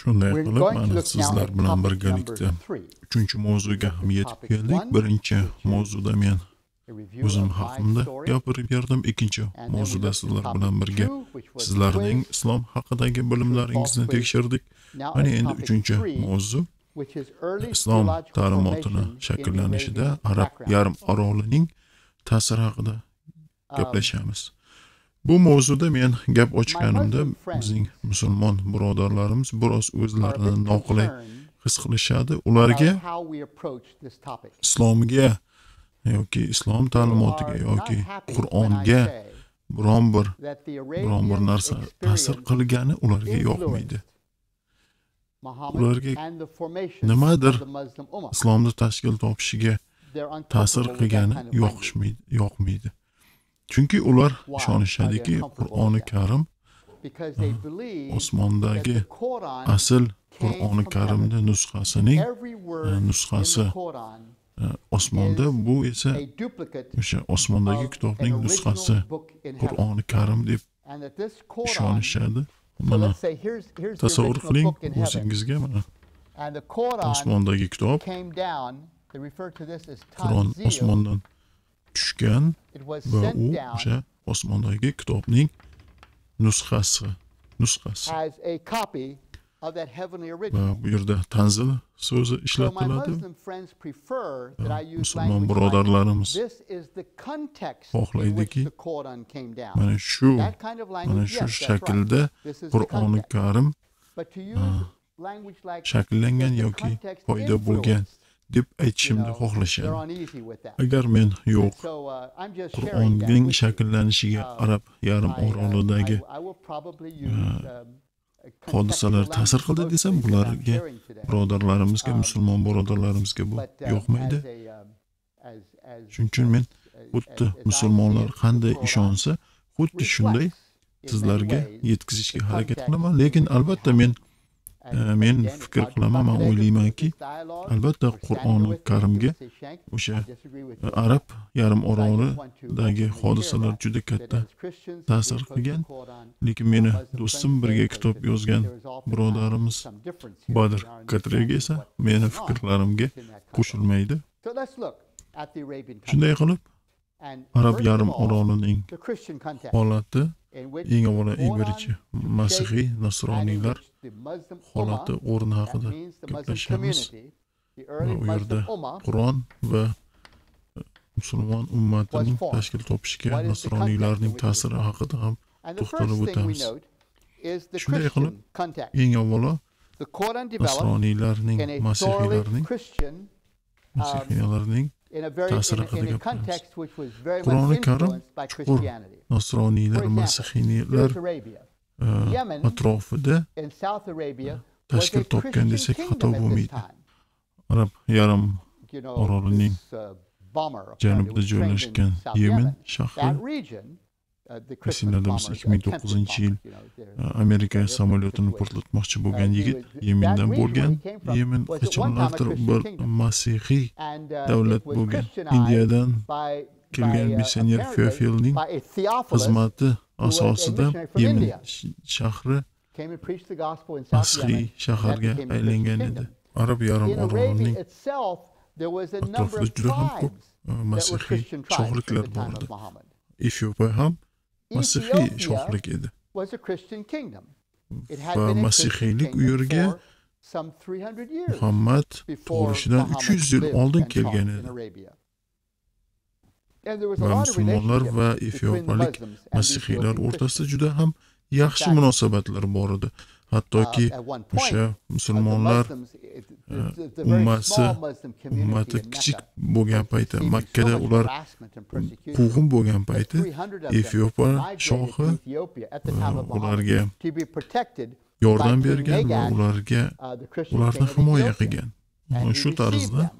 shunday qilib mana sizlar bilan birgalikda uchinchi mavzuga ham yetib keldik. birinchi mavzuda men o'zim haqimda gapirib berdim. Ikkinchi mavzuda sizlar bilan birga sizlarning islom haqidagi bilimlaringizni tekshirdik. Mana endi uchinchi mavzu. islom ta'limotini shakllanishida arab yarim orolining ta'siri haqida gaplashamiz bu mavzuda men gap ochganimda bizning musulmon birodarlarimiz biroz o'zlarini noqulay his qilishadi. ularga islomga yoki islom ta'limotiga yoki qur'onga biron bir biron bir narsa ta'sir qilgani ularga yoqmaydi. Ularga nimadir islomni tashkil topishiga ta'sir qilgani yoqishmaydi yoqmaydi chunki ular ishonishadiki qur'oni karim that osmondagi asl qur'oni karimni nusxasining uh, nusxasi uh, osmonda bu esa o'sha osmondagi kitobning nusxasi qur'oni karim deb ishonishadi. Mana tasavvur qiling o'zingizga mana. Osmondagi kitob qur'on osmondan tushgan va u o'sha osmondagi kitobning nusxasi nusxasi. va bu yerda tanzil so'zi ishlatiladi. Musulmon birodarlarimiz xohlaydiki mana shu mana shu shaklda qur'oni karim like shakllangan yoki foyda bo'lgan deb aytishimni xohlashadi agar men yo'q uh, qur'onning shakllanishiga arab yarim uh, orolidagi use, um, hodisalar ta'sir qildi desam bularga birodarlarimizga musulmon birodarlarimizga bu um, yoqmaydi. um, shuning uchun men xuddi musulmonlar qanday ishonsa xuddi shunday sizlarga yetkazishga harakat qilaman. lekin albatta men men fikr qilaman, man o'ylaymanki, albatta Qur'oni Karimga o'sha arab yarim orolidagi hodisalar juda katta ta'sir qilgan. Lekin meni do'stim birga kitob yozgan birodarimiz Badr Katrega esa meni fikrlarimga qo'shilmaydi shunday qilib arab yarim orolining holati eng avvalo masihiy nasroniylar holati o'rni haqida gaplashamiz va u yerda qur'on va musulmon ummatining tashkil topishiga nasroniylarning ta'siri haqida ham to'xtalib o'tamiz. Shunday qilib, eng avvalo nasroniylarning masihiylarning masihiylarning ta'siri in, a- in haqida gapiramiz. context which was very Qur'oni Karim chuqur Christianity. nasroniylar masihiylar atrofida tashkil topgan Christian desak xato bo'lmaydi arab yarim orolining janubida joylashgan Yemen. shahri That region, uh, the Christmas Esimlarda bombers, biz attempted 2009 yil bombers, you know, they're- uh, amerika they're different samolyotini portlatmoqchi bo'lgan Uh, he yigit was- yemendan bo'lgan yemen qachonlardir bir masihiy uh, davlat bo'lgan. Indiyadan kelgan uh, missioner Theophilus xizmati asosida yemen shahri masihiy shaharga aylangan edi. Arab yarim orolining atrofida of juda ham ko'p uh, masihiy shohliklar bor edi efiopiya ham masihiy shohlik edi va masihiylik u yerga for some 300 years muhammad tug'ilishidan Muhammad 300 yil oldin kelgan edi va musulmonlar va efiopiyalik masihiylar o'rtasida juda ham yaxshi munosabatlar bor edi hattoki Uh, o'sha uh, musulmonlar ummasi community ummati kichik bo'lgan payti makkada ular quvg'in bo'lgan payti 300 of them efiopiya shohi uh, ularga yordam bergan va ularga uh, ularni himoya qilgan. Shu tarzda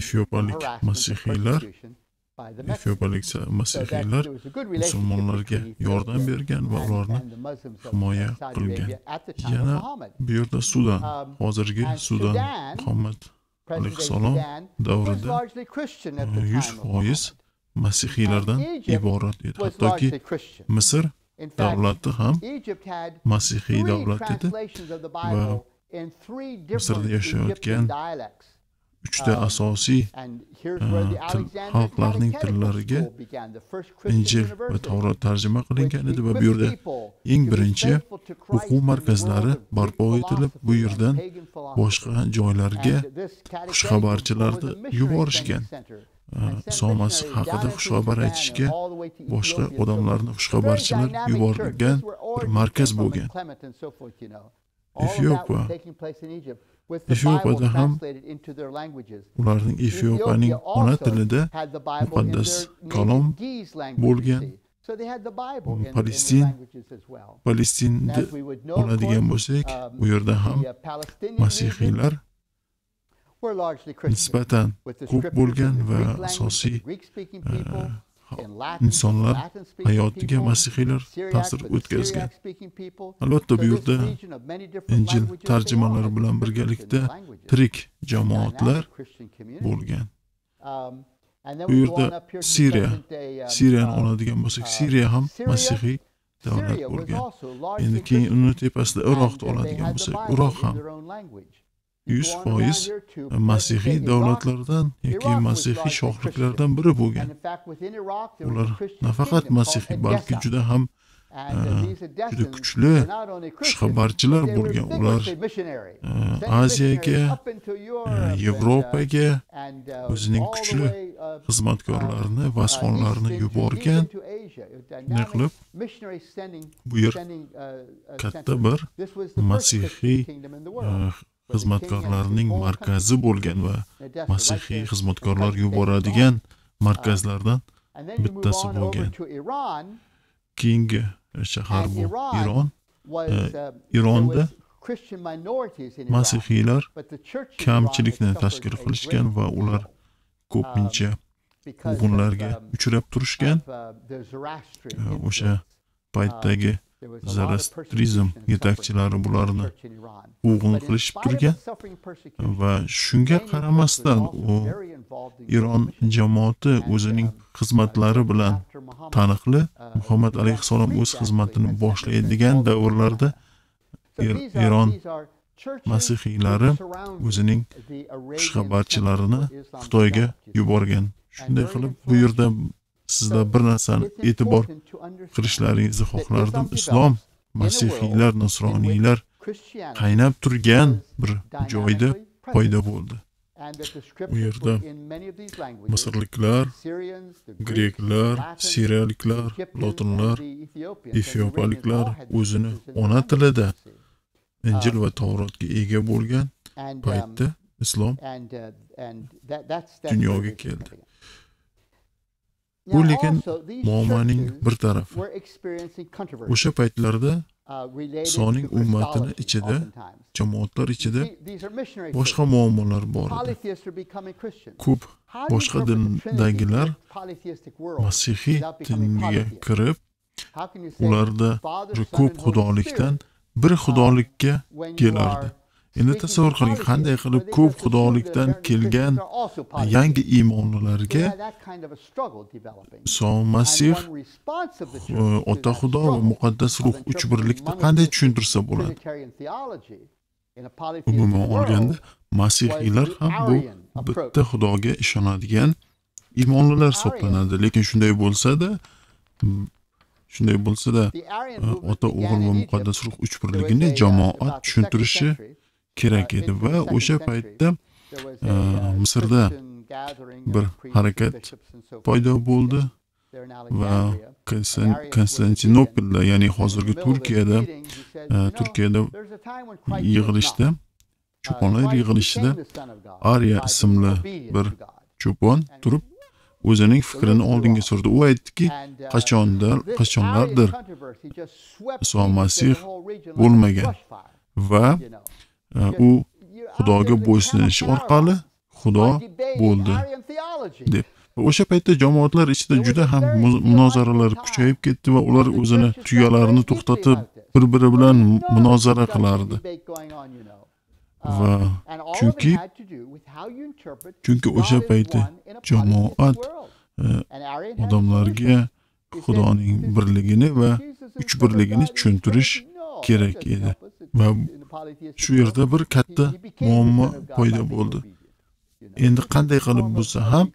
efiopiyalik masihiylar that masihiylar musulmonlarga yordam bergan va ularni himoya qilgan. yana bu yerda sudan Um, hozirgi sudan muhammad alayhissalom davrida yuz foiz masihiylardan iborat edi. hattoki misr davlati ham masihiy davlat edi three different yashayotgan. Uchta asosiy xalqlarning tillariga injil va tavrot tarjima qilingan edi va bu yerda eng birinchi o'quv markazlari barpo etilib bu yerdan boshqa joylarga xushxabarchilarni yuborishgan. missionaries haqida xushxabar aytishga boshqa odamlarni xushxabarchilar yuborilgan were bir markaz bo'lgan Clement işi yok adı ham ularning ishi ona tilida muqaddas kalom bo'lgan Palestin Palestinda oladigan bo'lsak, bu yerda ham masihiylar nisbatan ko'p bo'lgan va asosiy insonlar hayotiga masihiylar ta'sir o'tkazgan albatta bu yerda injil tarjimalari bilan birgalikda tirik jamoatlar bo'lgan bu yerda Siriya. Siriyani oladigan bo'lsak Siriya ham masihiy davlat bo'lgan endi keyin uni tepasida Iroqni oladigan bo'lsak Iroq ham their own language. You yuz go on around foiz here to masihiy davlatlardan yoki masihiy shohliklardan biri bo'lgan ular nafaqat masihiy balki juda ham e, juda kuchli xushxabarchilar bo'lgan. Ular, e, Aziyaga, e, Yevropaga o'zining kuchli xizmatkorlarini uh, yuborgan deep shunday qilib missionary sending- bu yer katta bir masihiy xizmatkorlarining markazi bo'lgan va masihiy xizmatkorlar yuboradigan markazlardan bittasi bo'lgan. Keyingi shahar bu iron. E, Ironda masihiylar kamchilikni tashkil qilishgan va ular ko'pincha quvg'inlarga uchrab turishgan. E, o'sha paytdagi And yetakchilari bularni quvg'in qilishib turgan va shunga qaramasdan u Iron mission. jamoati And, o'zining xizmatlari uh, bilan taniqli uh, Muhammad alayhissalom o'z xizmatini boshlaydigan davrlarda churches masihiylari o'zining xushxabarchilarini Xitoyga yuborgan shunday qilib bu yerda sizda bir narsani e'tibor qilishlaringizni xohlardim. Islom masihiylar nasroniylar qaynab turgan bir joyda paydo bo'ldi. U yerda misrliklar greklar siriyaliklar lotinlar efiopaliklar o'zini ona tilida injil va tavrotga ega bo'lgan paytda islom dunyoga keldi. Bu lekin muammoning bir tarafi o'sha paytlarda uh, Isoning to ummatini ichida jamoatlar ichida boshqa muammolar bor edi. Ko'p boshqa dindagilar masihiy dinga kirib ularda ko'p xudolikdan bir xudolikka kelardi endi tasavvur qiling qanday qilib ko'p xudolikdan kelgan yangi iymonlilarga iso masih to ota xudo va muqaddas ruh uch birlikda qanday tushuntirsa bo'ladi? umuman olganda masihiylar ham bu bitta xudoga ishonadigan iymonlilar hisoblanadi. Lekin shunday bo'lsada shunday bo'lsada movement ota o'g'il va muqaddas ruh uch birligini jamoat tushuntirishi kerak uh, edi va o'sha paytda uh, uh, Misrda bir harakat paydo bo'ldi va konstantinopolda ya'ni hozirgi turkiyada uh, turkiyada yig'ilishda cho'ponlar yig'ilishida Arya ismli bir cho'pon turib o'zining fikrini oldinga surdi u aytdiki qachondir qachonlardir Iso Masih bo'lmagan va uh, u xudoga bo'ysunish orqali xudo bo'ldi deb o'sha paytda jamoatlar ichida juda ham mu- munozaralar kuchayib ketdi va ular o'zini tuyalarini to'xtatib bir biri bilan munozara qilardi va chunki chunki o'sha paytda jamoat uh, odamlarga xudoning birligini va uch birligini tushuntirish kerak edi va shu yerda bir katta muammo paydo bo'ldi. endi qanday qilib bo'lsa ham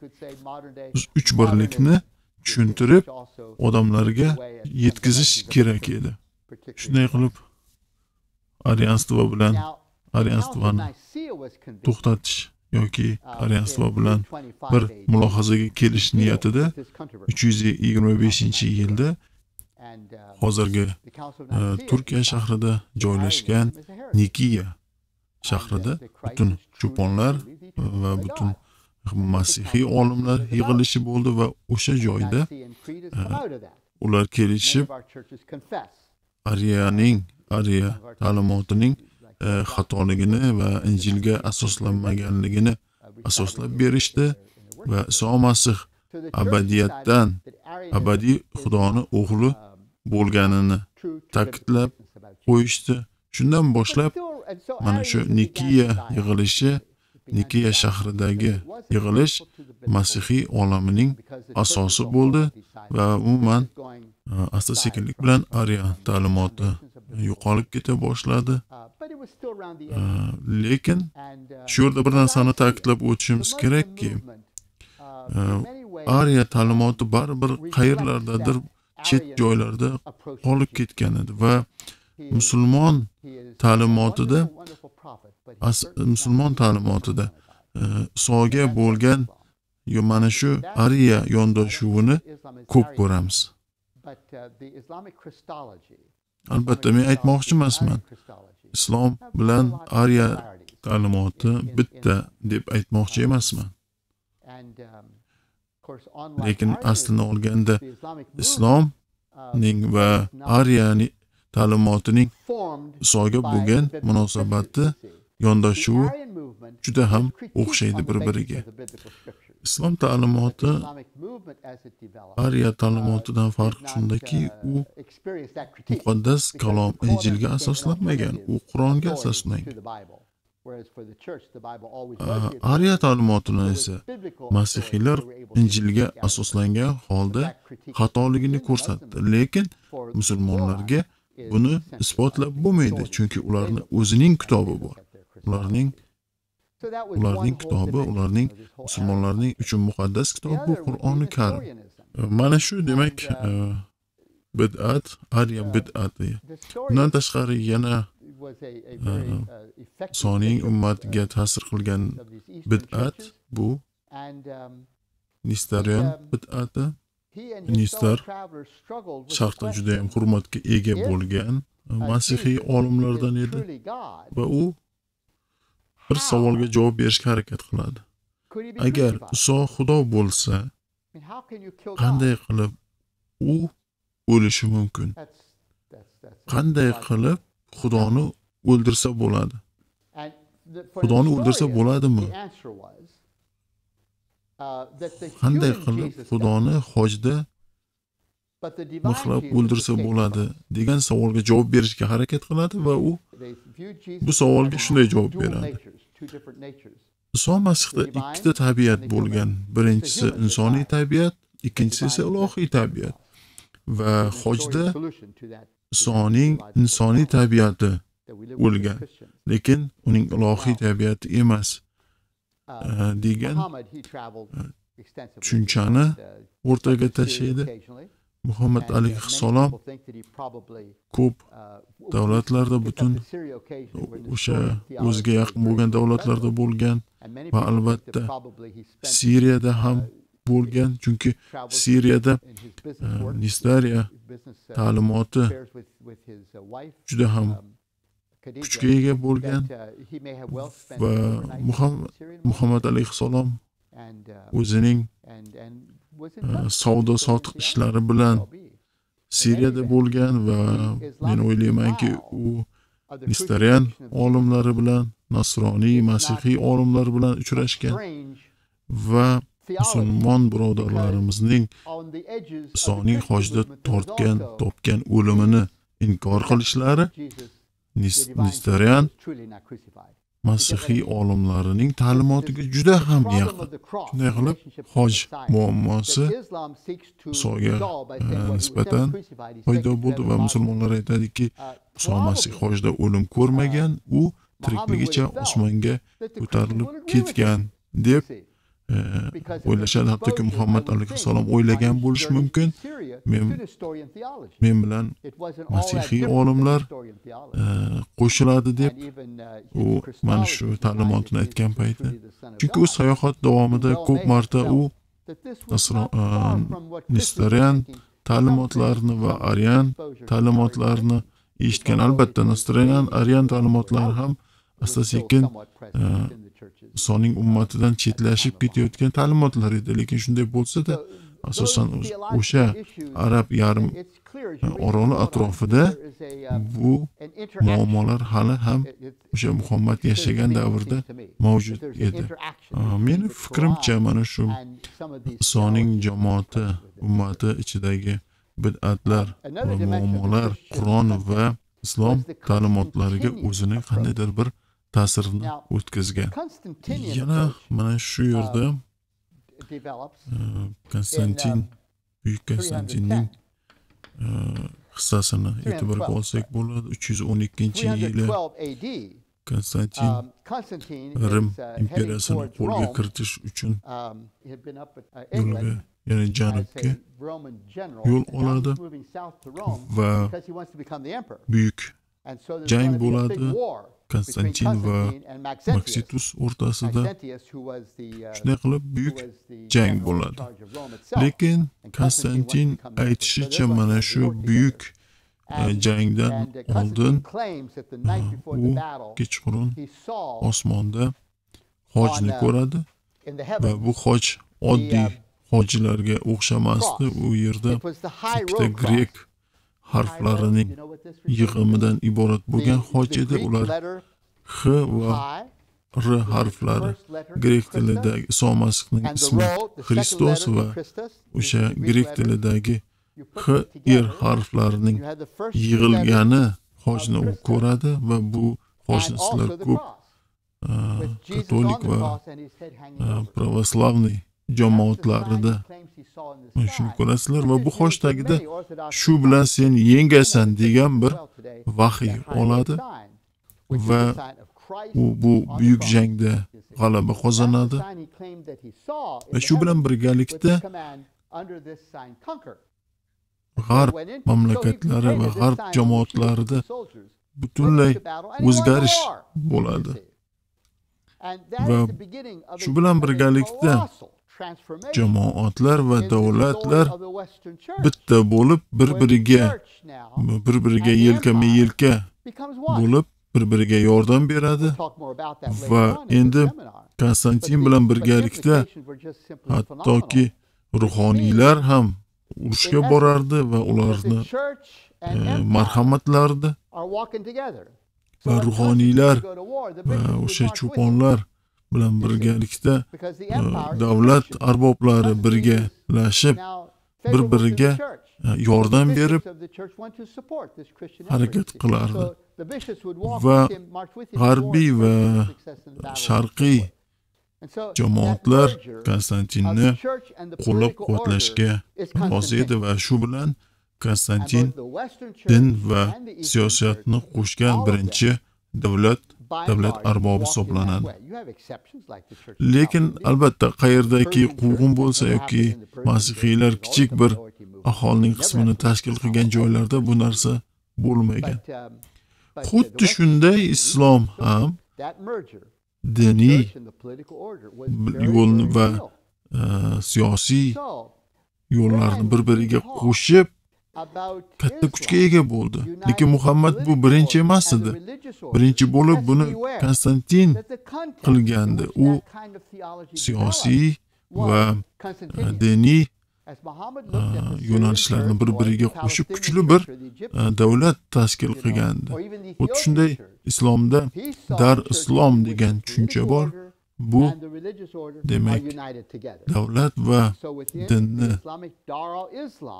biz uch birlikni tushuntirib odamlarga yetkazish kerak edi. shunday qilib arianstvo bilan arianstvoni to'xtatish yoki arianstvo bilan bir mulohazaga kelish niyatida uch yuz yigirma beshinchi yilda hozirgi e, turkiya shahrida joylashgan nikiya shahrida. Butun cho'ponlar va butun masihiy olimlar yig'ilishi bo'ldi va o'sha joyda ular kelishib ariyaning ariya ta'limotining xatoligini va injilga asoslanmaganligini asoslab berishdi va iso masih abadiyatdan abadiy xudoni o'g'li bo'lganini ta'kidlab qo'yishdi. Shundan boshlab mana shu nikiya yig'ilishi nikiya shahridagi yig'ilish masihiy olamining asosi bo'ldi va umuman e, asta sekinlik bilan ariya ta'limoti yo'qolib keta boshladi. E, lekin shu yerda bir narsani ta'kidlab o'tishimiz kerakki e, ariya ta'limoti baribir qayerlardadir chet joylarda qolib ketgan edi va musulmon ta'limotida musulmon ta'limotida e, isoga bo'lgan mana shu ariya yondashuvini ko'p ko'ramiz. Albatta men aytmoqchi emasman islom bilan ariya ta'limoti bitta deb aytmoqchi emasman. Lekin aslini olganda islomning va ariyani ta'limotining isoga bo'lgan munosabati yondashuvi juda ham o'xshaydi bir biriga islom ta'limoti ariya ta'limotidan farqi shundaki u muqaddas kalom injilga asoslanmagan u qur'onga asoslangan ariya ta'limotini esa masihiylar injilga asoslangan holda xatoligini ko'rsatdi. Lekin musulmonlarga buni isbotlab bo'lmaydi chunki ularni o'zining kitobi bor. ularning ularning kitobi ularning musulmonlarning uchun muqaddas kitob bu qur'oni karim. mana shu demak e, bid'at ariya bid'ati. bundan tashqari yana soniy ummatiga ta'sir qilgan bid'at bu. Nistaryan bid'ati nistar sharqda judayam hurmatga ega bo'lgan masihiy olimlardan edi va u bir savolga javob berishga harakat qiladi. agar iso xudo bo'lsa qanday qilib u o'lishi mumkin? Qanday qilib xudoni o'ldirsa bo'ladi. Xudoni o'ldirsa bo'ladimi? qanday qilib xudoni hojda mixlab o'ldirsa bo'ladi degan savolga javob berishga harakat qiladi va u bu savolga shunday javob beradi. iso masihda ikkita tabiat bo'lgan. birinchisi insoniy tabiat ikkinchisi esa ilohiy tabiat. Va hojda isoning insoniy tabiati o'lgan. Lekin uning ilohiy tabiati emas degan tushunchani o'rtaga tashlaydi. muhammad alayhissalom ko'p davlatlarda butun o'sha o'ziga yaqin bo'lgan davlatlarda bo'lgan va albatta siriyada ham bo'lgan chunki siriyada nistariya ta'limoti juda ham kuchga ega bo'lgan va muhammad alayhissalom o'zining savdo sotiq ishlari bilan siriyada bo'lgan va men o'ylaymanki u nistaryan olimlari bilan nasroniy masihiy olimlar bilan uchrashgan va musulmon birodarlarimizning soniy hojda tortgan topgan o'limini inkor qilishlari nistaryan masihiy olimlarining ta'limotiga juda ham yaqin. Shunday qilib hoj muammosi isoga e, nisbatan paydo bo'ldi va musulmonlar aytadiki iso masih hojda o'lim ko'rmagan u tirikligicha osmonga ko'tarilib ketgan deb o'ylashadi hattoki muhammad alayhissalom o'ylagan bo'lishi mumkin. men men bilan masihiy olimlar qo'shiladi deb u mana shu ta'limotini aytgan payti chunki u sayohat davomida ko'p marta u nestorian ta'limotlarini va aryan ta'limotlarini eshitgan. Albatta nestorian aryan ta'limotlari ham asta sekin insonning ummatidan chetlashib ketayotgan ta'limotlar edi. Lekin shunday bo'lsa-da asosan o'sha arab yarim oroli atrofida bu muammolar hali ham o'sha muhammad yashagan davrda mavjud edi. Meni fikrimcha mana shu isoning jamoati ummati ichidagi bid'atlar va muammolar qur'on va islom ta'limotlariga o'zini qandaydir bir ta'sirini o'tkazgan yana mana shu yerda konstantin buyuk konstantinning hissasini e'tiborga olsak bo'ladi uch yuz o'n ikkinchi yili konstantin rim imperiyasini qo'lga kiritish uchun yo'lga ya'ni janubga yo'l oladi va buyuk jang bo'ladi konstantin va maksitus o'rtasida shunday qilib buyuk jang bo'ladi lekin konstantin aytishicha mana shu buyuk jangdan oldin u kechqurun osmonda hojni ko'radi va bu hoj oddiy hojilarga o'xshamasdi u yerda ikkita grek harflarining yig'imidan iborat bo'lgan hojada edi ular. X va r harflari grek tilidagi iso masihning ismi xristos va o'sha grek tilidagi x er harflarining yig'ilgani hojni u ko'radi va bu hojni sizlar ko'p e, katolik va e, pravoslavniy jamoatlarida. Shuni ko'rasizlar va bu xosh tagida shu bilan sen yengasan degan bir vahiy oladi va u bu buyuk jangda g'alaba qozonadi va shu bilan birgalikda g'arb mamlakatlari va g'arb jamoatlarida butunlay o'zgarish bo'ladi. Va shu bilan birgalikda jamoatlar va davlatlar bitta bo'lib bir biriga bir biriga yelkama yelka bo'lib bir biriga yordam beradi va endi konstantin bilan birgalikda hattoki ruhoniylar ham urushga borardi va ularni marhamatlardi. va ruhoniylar va o'sha cho'ponlar bilan birgalikda davlat arboblari birgalashib bir biriga yordam berib harakat qilardi va g'arbiy va sharqiy jamoatlar konstantinni qo'llab quvvatlashga rozi edi va shu bilan konstantin din va siyosatni qo'shgan birinchi davlat davlat arbobi hisoblanadi. lekin albatta qayerdaki quvg'in bo'lsa yoki masihiylar kichik bir aholining qismini tashkil qilgan joylarda bu narsa bo'lmagan. xuddi shunday islom ham diniy yo'lni va siyosiy yo'llarni bir biriga qo'shib katta kuchga ega bo'ldi. Lekin muhammad bu birinchi emas edi. birinchi bo'lib buni konstantin qilgandi. u siyosiy va diniy yo'nalishlarni bir biriga qo'shib kuchli bir davlat tashkil qilgandi. xuddi shunday islomda dar islom degan tushuncha bor. bu demak davlat va dinni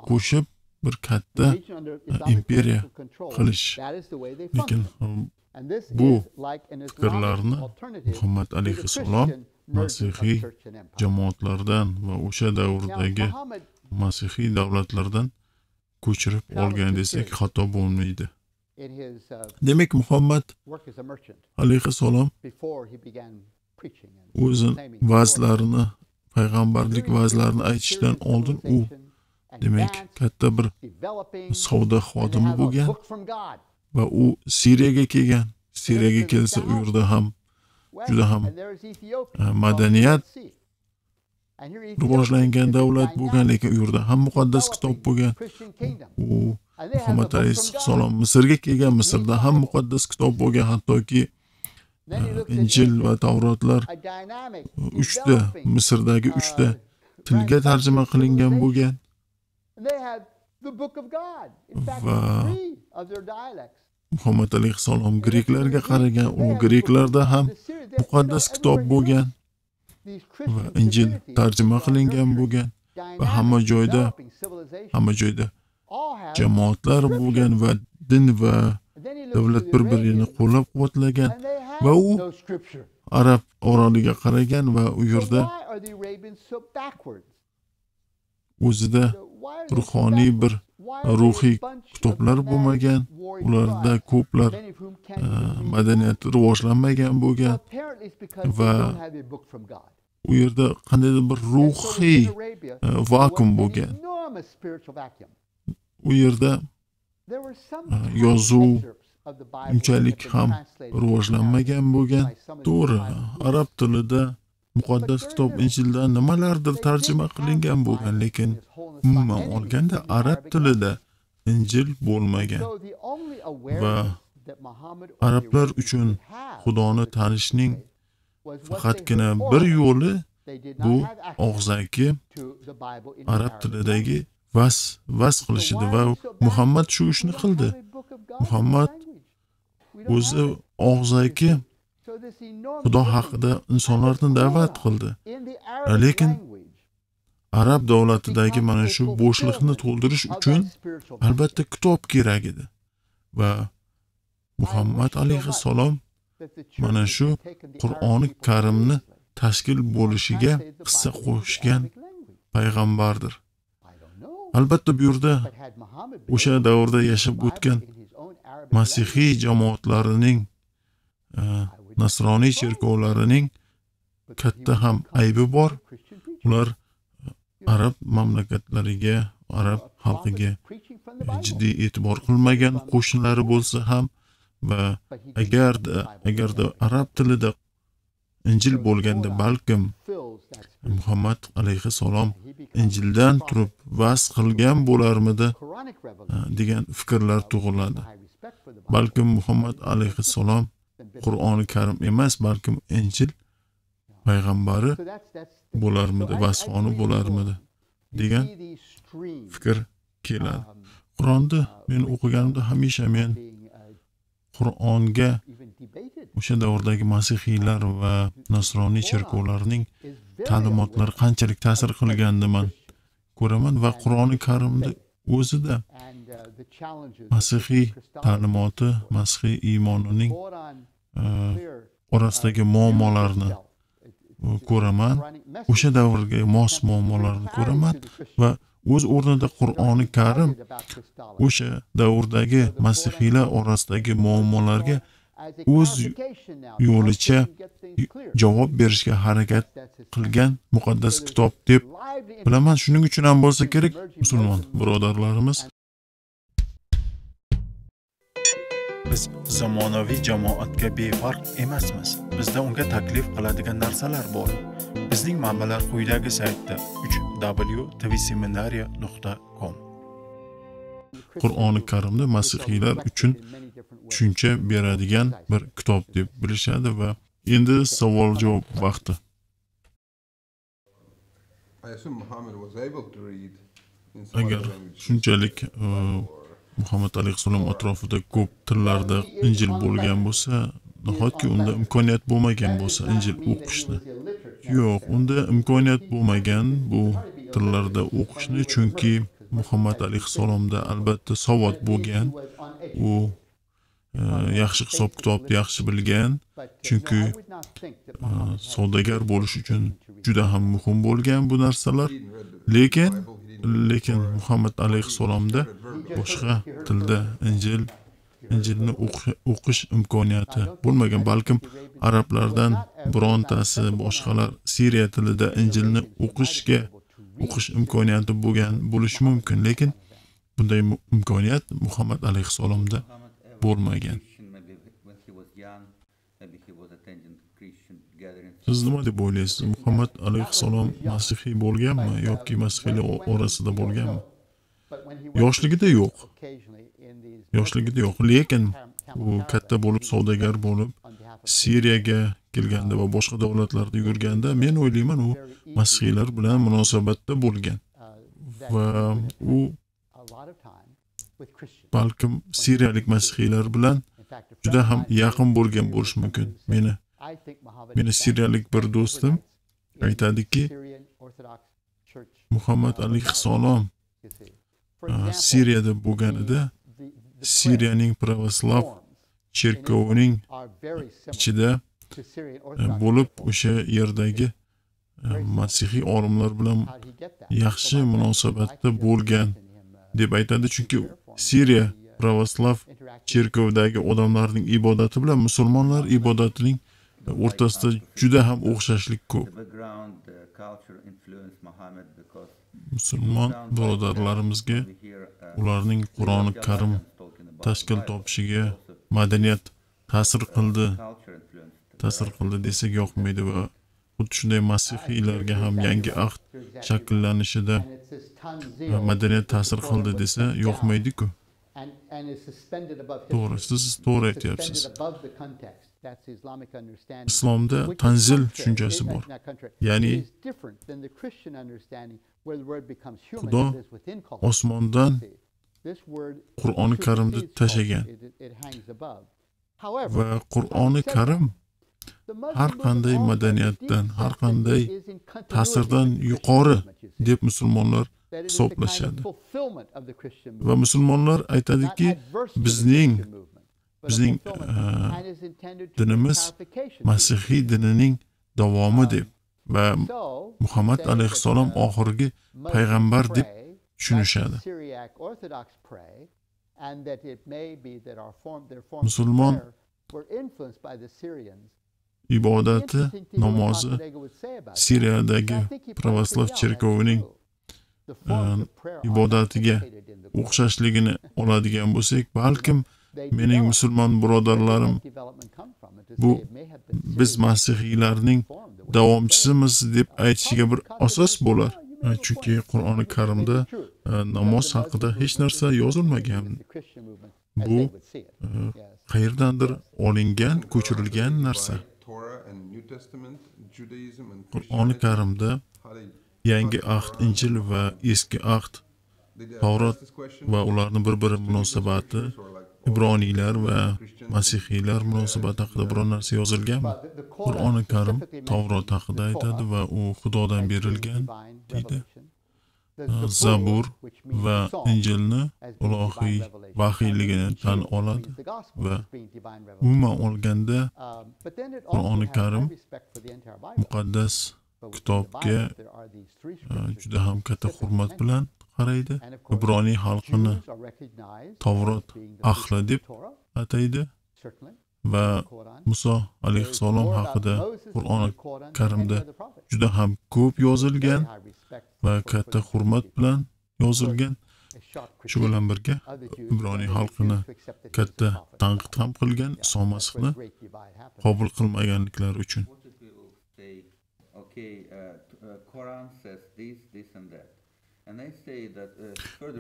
qo'shib bir katta e, imperiya qilish lekin Bu fikrlarni Muhammad alayhissalom Masihiy jamoatlardan va o'sha davrdagi masihiy davlatlardan ko'chirib olgan desak xato bo'lmaydi. Demak muhammad alayhissalom o'zi va'zlarini payg'ambarlik va'zlarini aytishdan oldin u demak katta bir savdo xodimi bo'lgan va u siriyaga kelgan. Siriyaga kelsa u yerda ham Juda ham, uh, madaniyat rivojlangan davlat bo'lgan lekin u yerda ham muqaddas kitob bo'lgan. U muhammad alayhissalom misrga kelgan misrda ham muqaddas kitob bo'lgan. Hattoki injil va tavrotlar uchta misrdagi uh, uchta tilga tarjima qilingan bo'lgan And they have the book of God. In fact, three of their dialects. muhammad alayhissalom greklarga qaragan u greklarda ham muqaddas kitob bo'lgan va injil tarjima qilingan bo'lgan va hamma joyda hamma joyda jamoatlar bo'lgan va din va davlat bir birini qo'llab quvvatlagan va u arab oroliga qaragan va u yerda o'zida ruhoniy bir ruhiy kitoblar bo'lmagan ularda ko'plar e, madaniyat madaniyati rivojlanmagan bo'lgan va u yerda qandaydir bir ruhiy e, vakuum bo'lgan. U yerda e, yozuv unchalik ham rivojlanmagan bo'lgan. To'g'ri arab tilida muqaddas kitob injildan nimalardir tarjima qilingan bo'lgan lekin umuman olganda arab tilida injil bo'lmagan va arablar uchun xudoni tanishning faqatgina bir yo'li bu og'zaki arab tilidagi vas vas qilish edi va muhammad shu ishni qildi. Muhammad o'zi og'zaki xudo haqida insonlarni da'vat qildi. Lekin arab davlatidagi mana shu bo'shliqni to'ldirish uchun albatta kitob kerak edi va muhammad alayhissalom mana shu qur'oni karimni tashkil bo'lishiga hissa qo'shgan payg'ambardir. Albatta bu yerda o'sha davrda yashab o'tgan masihiy jamoatlarining e, nasroniy cherkovlarining katta ham aybi bor. Ular e, arab mamlakatlariga arab xalqiga jiddiy e'tibor qilmagan qo'shnilari bo'lsa ham va agarda agarda arab tilida injil bo'lganda balkim muhammad alayhissalom injildan turib vas qilgan bo'larmidi e, degan fikrlar tug'iladi. Balkim muhammad alayhissalom qur'oni karim emas balkim injil payg'ambari bo'larmidi vasfoni bo'larmidi degan fikr keladi. Qur'onni men o'qiganimda hamisha men qur'onga o'sha davrdagi masihiylar va nasroniy cherkovlarning ta'limotlari qanchalik ta'sir qilganini man ko'raman va qur'oni karimni o'zida masihiy ta'limoti masihiy iymonining Э, orasidagi muammolarni э, ko'raman. O'sha davrga mos muammolarni ko'raman va o'z o'rnida qur'oni karim o'sha davrdagi masihiylar orasidagi muammolarga o'z yo'licha javob berishga harakat qilgan muqaddas kitob deb bilaman. Shuning uchun ham bo'lsa kerak musulmon birodarlarimiz biz zamonaviy jamoatga befarq emasmiz. Bizda unga taklif qiladigan narsalar bor. Bizning manbalar quyidagi saytda 3w qur'oni karimni masihiylar uchun tushuncha beradigan bir kitob deb bilishadi va endi savol javob vaqti. Agar shunchalik e, muhammad alayhissalom atrofida ko'p tillarda injil bo'lgan bo'lsa nahotki unda imkoniyat bo'lmagan bo'lsa injil o'qishni? Yo'q unda imkoniyat bo'lmagan bu tillarda o'qishni chunki muhammad alayhissalomda albatta savod bo'lgan. U e, yaxshi hisob kitobni yaxshi bilgan. Chunki e, savdogar bo'lish uchun juda ham muhim bo'lgan bu narsalar. Lekin lekin muhammad alayhissalomda boshqa tilda injil injilni o'qish imkoniyati bo'lmagan. Balkim arablardan birontasi boshqalar siriya tilida injilni o'qishga o'qish imkoniyati bo'lgan bo'lishi mumkin. Lekin bunday imkoniyat muhammad alayhissalomda bo'lmagan. Siz nima deb o'ylaysiz muhammad alayhissalom masihiy bo'lganmi yoki masihiylar orasida bo'lganmi? Yoshligida yo'q. Yoshligida yo'q. Lekin u katta bo'lib savdogar bo'lib siriyaga kelganda va boshqa davlatlarda yurganda men o'ylayman u masihiylar bilan munosabatda bo'lgan. Va u balkim siriyalik masihiylar bilan juda ham yaqin bo'lgan bo'lishi mumkin. Meni meni siriyalik bir do'stim aytadiki muhammad alayhissalom uh, siriyada bo'lganida siriyaning pravoslav cherkovining ichida uh, bo'lib o'sha yerdagi uh, masihiy olimlar bilan yaxshi munosabatda bo'lgan deb aytadi. chunki siriya pravoslav cherkovdagi odamlarning ibodati bilan musulmonlar ibodatining o'rtasida juda ham o'xshashlik ko'p. Musulmon birodarlarimizga ularning qur'oni karim tashkil topishiga madaniyat ta'sir qildi. Ta'sir qildi desak yoqmaydi va xuddi shunday masihiylarga ham yangi ahd shakllanishida madaniyat ta'sir qildi desa yoqmaydiku. To'g'ri siz to'g'ri aytyapsiz islomda tanzil tushunchasi bor ya'ni Xudo osmondan Qur'oni Karimni tashagan va qur'oni karim har qanday madaniyatdan har qanday ta'sirdan yuqori deb musulmonlar hisoblashadi va musulmonlar aytadiki bizning bizning dinimiz masihiy dinining davomi deb va muhammad alayhissalom oxirgi payg'ambar deb tushunishadi musulmon ibodati namozi siriyadagi pravoslav cherkovining ibodatiga o'xshashligini oladigan bo'lsak balkim mening musulmon birodarlarim bu biz masihiylarning davomchisimiz deb aytishiga bir asos bo'lar. chunki qur'oni karimda namoz haqida hech narsa yozilmagan. Bu qayerdandir olingan ko'chirilgan narsa. Qur'oni karimda yangi ahd injil va eski ahd Tavrat question? va ularni bir biri munosabati ibroniylar va masihiylar munosabati haqida biror narsa yozilganmi qur'oni karim tavrot haqida aytadi va u xudodan berilgan deydi. Zabur va injilni ilohiy vahiyligini tan oladi va umuman olganda Qur'oni Karim muqaddas kitobga juda ham katta hurmat bilan qaraydi. Ibroniy xalqini tavrot ahli deb ataydi. Va muso alayhissalom haqida qur'oni karimda juda ham ko'p yozilgan va katta hurmat bilan yozilgan. shu bilan birga ibroniy xalqini katta tanqid ham qilgan iso masihni qabul qilmaganliklari uchun. Okay, uh, uh, Quran says this, this and that.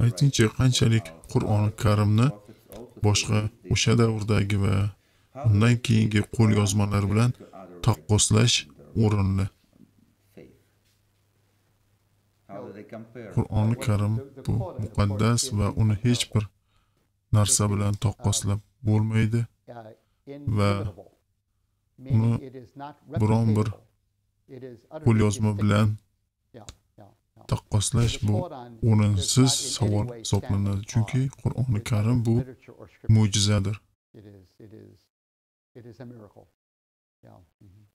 Aytingchi qanchalik qur'oni karimni boshqa o'sha davrdagi va undan keyingi qo'lyozmalar bilan taqqoslash o'rinli. qur'oni karim bu muqaddas va uni hech bir narsa bilan taqqoslab bo'lmaydi va uni biron bir qo'lyozma bilan taqqoslash bu o'rinsiz savol hisoblanadi chunki qur'oni karim bu mo'jizadir It is. A miracle. Yeah. Mm-hmm.